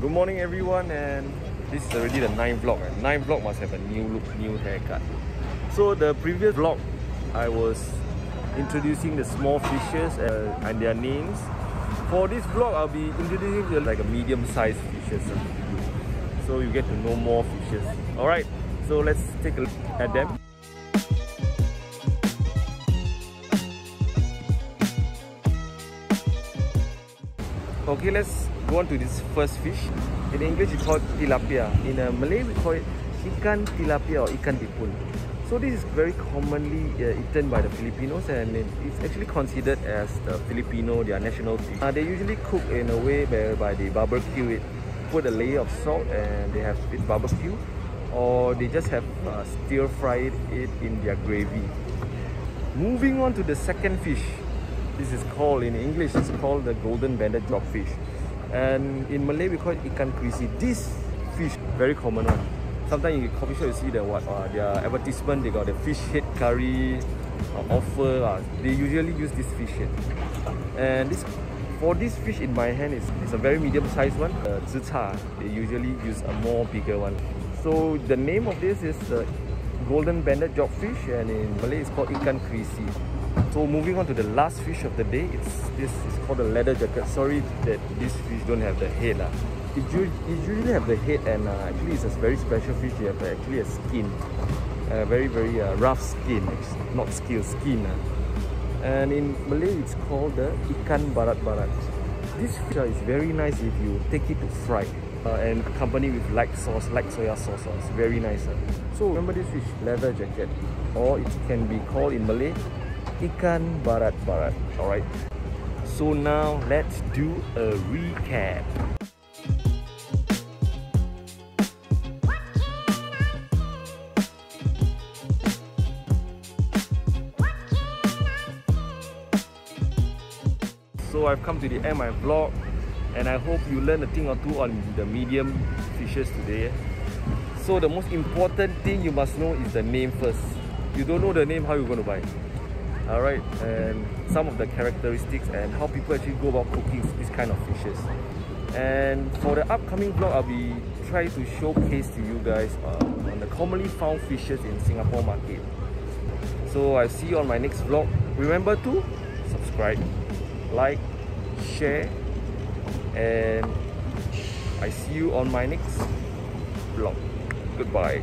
Good morning everyone and this is already the ninth vlog. And ninth vlog must have a new look, new haircut. So the previous vlog, I was introducing the small fishes uh, and their names. For this vlog, I'll be introducing you like a medium-sized fishes. So you get to know more fishes. Alright, so let's take a look at them. Okay, let's go on to this first fish. In English, it's called tilapia. In uh, Malay, we call it ikan tilapia or ikan dipun. So this is very commonly uh, eaten by the Filipinos and it, it's actually considered as the Filipino, their national dish. Uh, they usually cook in a way whereby they barbecue it, put a layer of salt and they have it barbecue or they just have uh, stir fried it in their gravy. Moving on to the second fish, this is called, in English, it's called the golden banded jobfish. And in Malay, we call it ikan krisi. This fish, very common one. Sometimes in coffee shop, you see the what uh, their advertisement, they got the fish head curry uh, offer. Uh, they usually use this fish head. And this for this fish in my hand is, is a very medium sized one. Uh, zicha, they usually use a more bigger one. So the name of this is uh, golden banded jobfish and in Malay it's called ikan krisi. So moving on to the last fish of the day, it's this is called a leather jacket. Sorry that this fish don't have the head. Uh. It, it usually have the head and uh, actually it's a very special fish. They have actually a skin, a very very uh, rough skin, it's not skill, skin. Uh. And in Malay it's called the ikan barat barat. This fish uh, is very nice if you take it to fry. Uh, and accompany with light sauce, light soya sauce. Uh. It's very nice. Uh. So remember this fish, leather jacket, or it can be called in Malay ikan barat-barat. Alright. So now let's do a recap. So I've come to the end of my vlog and I hope you learned a thing or two on the medium fishes today. So the most important thing you must know is the name first. You don't know the name, how you're going to buy? Alright, and some of the characteristics and how people actually go about cooking these kind of fishes. And for the upcoming vlog, I'll be trying to showcase to you guys uh, on the commonly found fishes in Singapore market. So I'll see you on my next vlog. Remember to subscribe, like, share, and I see you on my next vlog. Goodbye.